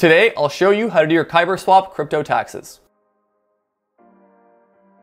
Today, I'll show you how to do your Kyber Swap crypto taxes.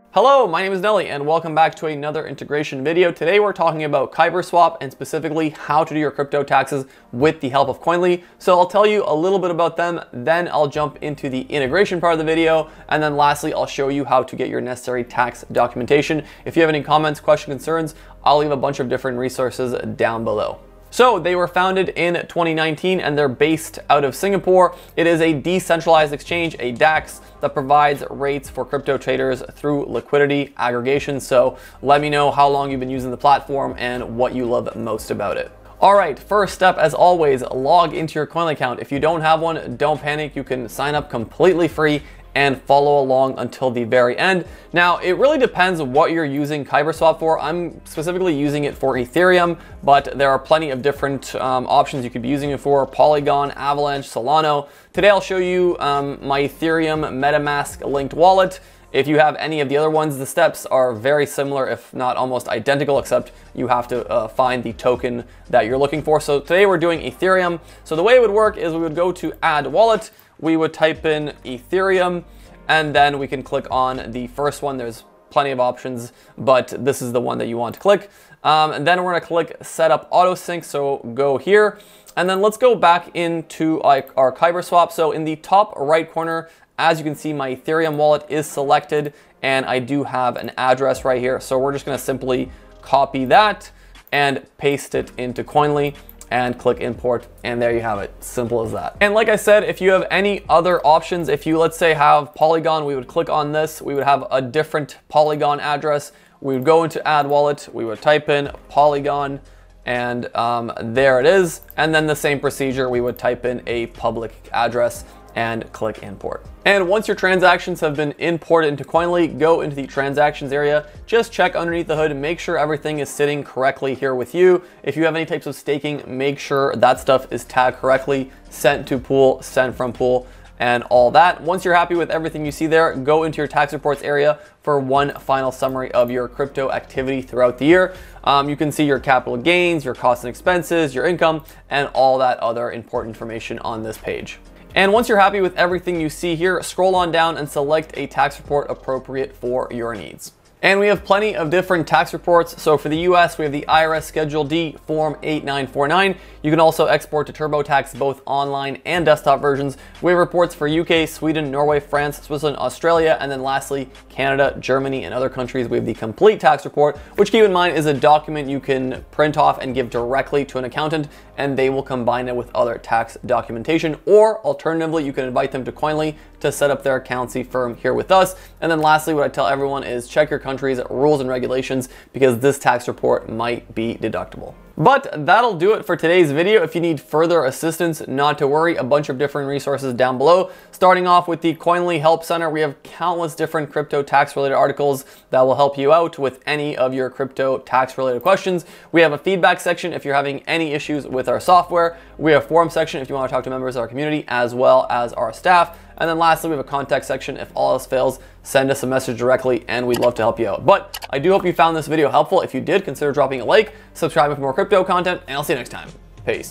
Hello, my name is Nelly and welcome back to another integration video. Today we're talking about Kyber Swap and specifically how to do your crypto taxes with the help of Koinly. So I'll tell you a little bit about them, then I'll jump into the integration part of the video, and then lastly I'll show you how to get your necessary tax documentation. If you have any comments, questions, concerns, I'll leave a bunch of different resources down below. So they were founded in 2019 and they're based out of Singapore. It is a decentralized exchange, a DEX, that provides rates for crypto traders through liquidity aggregation. So let me know how long you've been using the platform and what you love most about it. All right, first step, as always, log into your Koinly account. If you don't have one, don't panic. You can sign up completely free and follow along until the very end. Now, it really depends what you're using KyberSwap for. I'm specifically using it for Ethereum, but there are plenty of different um, options you could be using it for, Polygon, Avalanche, Solana. Today, I'll show you um, my Ethereum MetaMask linked wallet. If you have any of the other ones, the steps are very similar, if not almost identical, except you have to uh, find the token that you're looking for. So today we're doing Ethereum. So the way it would work is we would go to add wallet, we would type in Ethereum, and then we can click on the first one. There's plenty of options, but this is the one that you want to click. Um, and then we're gonna click set up auto sync. So go here. And then let's go back into like our Kyber swap. So in the top right corner, as you can see, my Ethereum wallet is selected and I do have an address right here. So we're just gonna simply copy that and paste it into Koinly and click import and there you have it. Simple as that. And like i said if you have any other options if you let's say have polygon we would click on this. We would have a different polygon address. We would go into add wallet. We would type in polygon and um, there it is. And then the same procedure we would type in a public address and click import. And once your transactions have been imported into Koinly, go into the transactions area, just check underneath the hood and make sure everything is sitting correctly here with you. If you have any types of staking, make sure that stuff is tagged correctly, sent to pool, sent from pool, and all that. Once you're happy with everything you see there, go into your tax reports area for one final summary of your crypto activity throughout the year. Um, you can see your capital gains, your costs and expenses, your income, and all that other important information on this page. And once you're happy with everything you see here, scroll on down and select a tax report appropriate for your needs. And we have plenty of different tax reports. So for the US, we have the IRS Schedule D Form 8949. You can also export to TurboTax both online and desktop versions. We have reports for UK, Sweden, Norway, France, Switzerland, Australia, and then lastly, Canada, Germany, and other countries. We have the complete tax report, which keep in mind is a document you can print off and give directly to an accountant, and they will combine it with other tax documentation. Or alternatively, you can invite them to Koinly to set up their accountancy firm here with us. And then lastly, what I tell everyone is check your country's rules and regulations because this tax report might be deductible. But that'll do it for today's video. If you need further assistance, not to worry, a bunch of different resources down below. Starting off with the Koinly Help Center, we have countless different crypto tax related articles that will help you out with any of your crypto tax related questions. We have a feedback section if you're having any issues with our software. We have a forum section if you want to talk to members of our community as well as our staff. And then lastly, we have a contact section. If all else fails, send us a message directly and we'd love to help you out. But I do hope you found this video helpful. If you did, consider dropping a like, subscribing for more crypto content, and I'll see you next time. Peace.